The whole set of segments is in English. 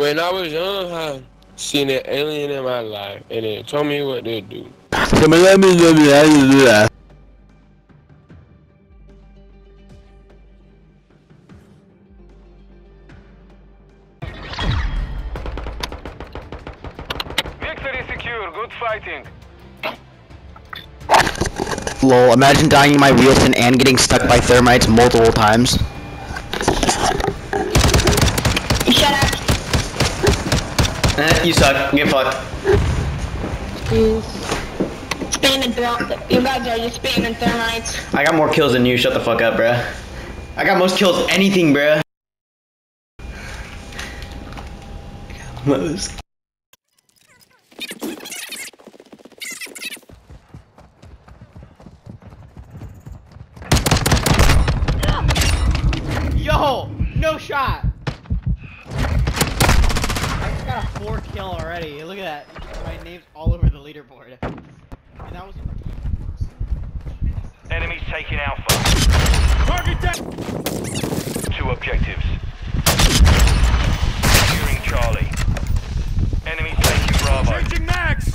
When I was young, I seen an alien in my life, and it told me what to do. Come on, let me let me let me do that. Victory secure. Good fighting. Lol, imagine dying in my wheelson and getting stuck by thermites multiple times. Eh, you suck. Get fucked. Spamming thermites. You guys are just spamming thermites. I got more kills than you. Shut the fuck up, bruh. I got most kills anything, bruh. Most. Yo, no shot. I just got a four kill already. Look at that. My name's all over the leaderboard. And that was. Enemies taking Alpha. Target down. Two objectives. Securing Charlie. Enemies taking Bravo. Changing mags.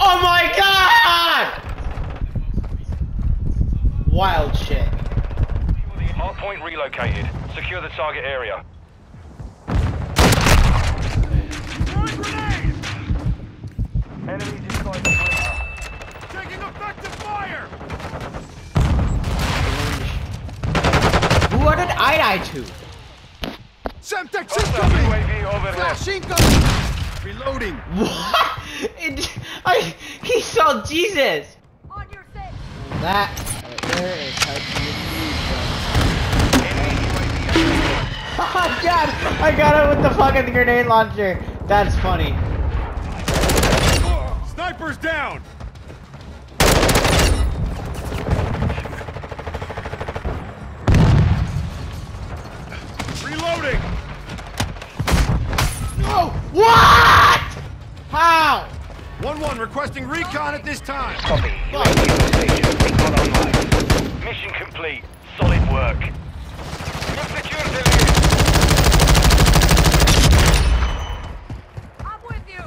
Oh my god! Wild shit. Hardpoint relocated. Secure the target area. Enemies inside. Taking effective fire! Who did I die to? Semtex incoming! UAV overhead. incoming! Reloading! What? It, I, he saw Jesus! On your set. That right there is how to Oh god! I got it with the fucking grenade launcher! That's funny. Snipers down! Reloading! No! What? How? 1-1 requesting recon at this time. Copy. UAV on station. Recon online. Mission complete. Solid work. You've secured the lead. I'm with you.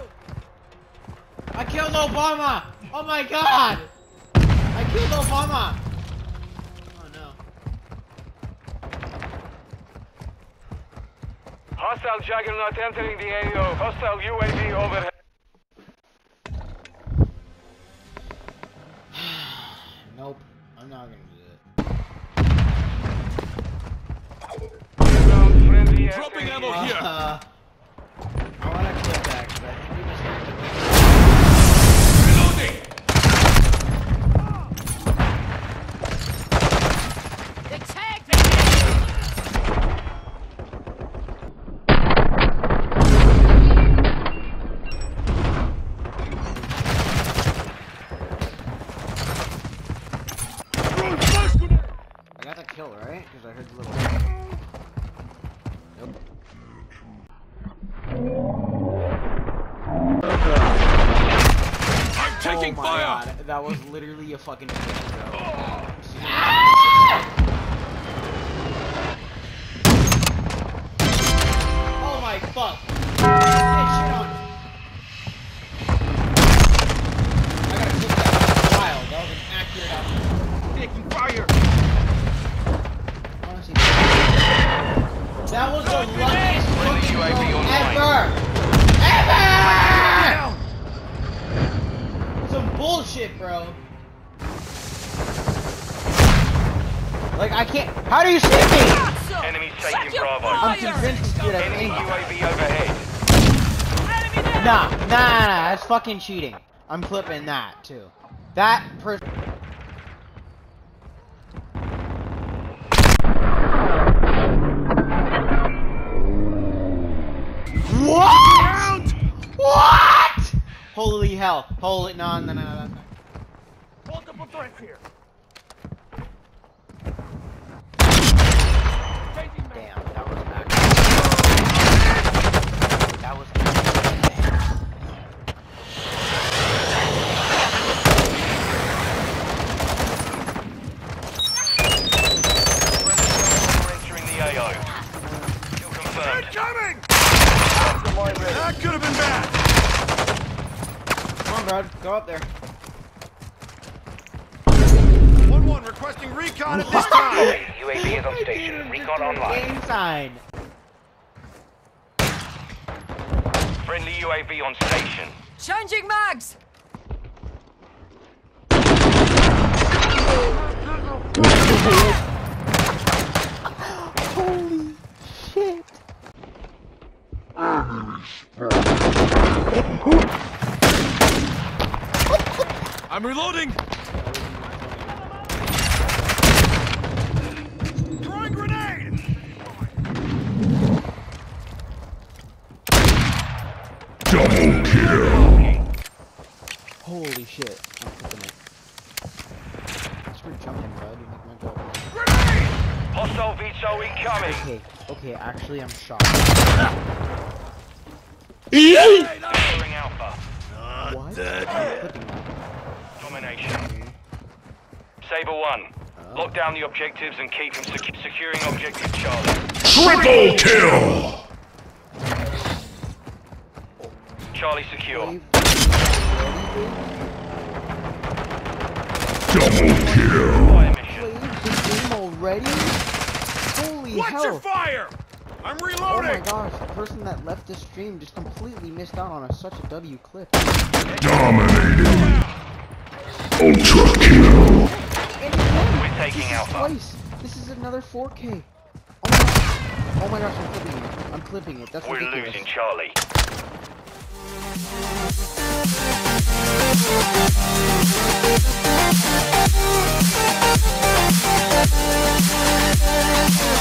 I killed Obama! Oh my god! I killed Obama! Oh no. Hostile Juggernaut entering the AO. Hostile UAV overhead. Nope. I'm not gonna do it. Dropping ammo here! Uh, I'm oh my fire! God, that was literally a fucking kill, bro. Oh my fuck! Hey. I gotta click that. That was wild. That was an accurate output. Taking fire! Honestly, that was the luckiest Friendly fucking UAV ever! Ever! Bullshit, bro. Like I can't. How do you see me? Enemies taking Bravo. I'm convinced dude has Enemy. UAV overhead. Nah, nah, nah, nah, that's fucking cheating. I'm flipping that too. That person. hell. Holy no no no no. Multiple threats here. Damn, that was back. That was. Incoming! That could have been bad! Bud. Go up there. 1-1 requesting recon at this time. UAV is on station. Recon online. Gang sign. Friendly UAV on station. Changing mags! I'm reloading. Throwing grenade. Holy shit. I'm flipping it. For jumping, bud. You make my job. Grenade. Hostile VTOL incoming. Okay, okay, actually I'm shocked. Securing Alpha. what? I'm Saber 1. Lock down the objectives and keep them sec- securing objective Charlie. Triple kill! Charlie secure. Double kill! Fire mission. Wave already? Holy Watch hell! your fire. I'm reloading! Oh my gosh, the person that left the stream just completely missed out on a, such a W clip. Dominating! Ultra kill! taking this Alpha. Twice. This is another 4K. Oh my gosh, oh my gosh I'm clipping it. I'm clipping it. That's We're ridiculous. losing Charlie. We'll